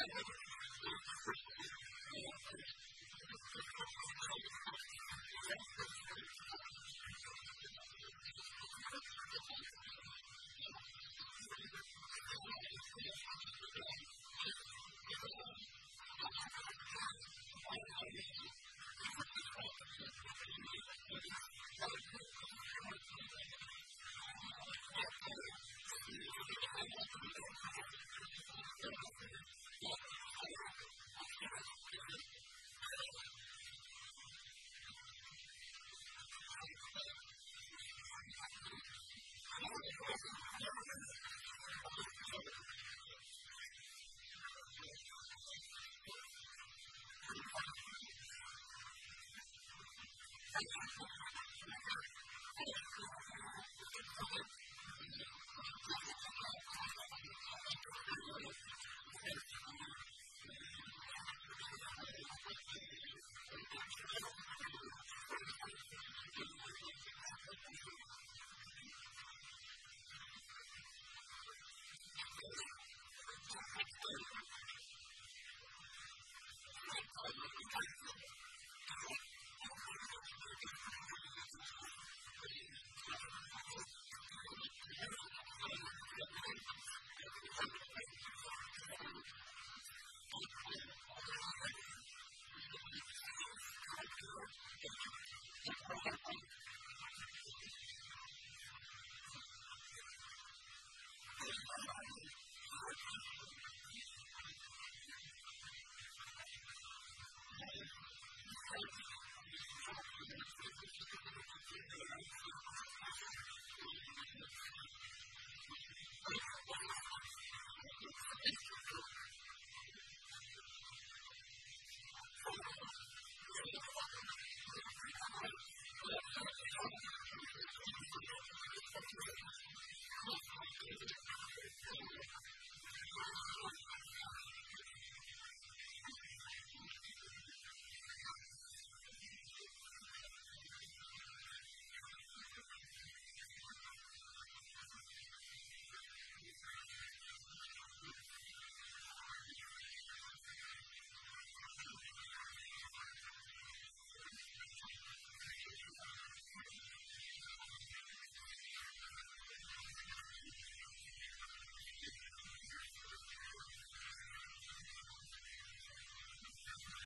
I never for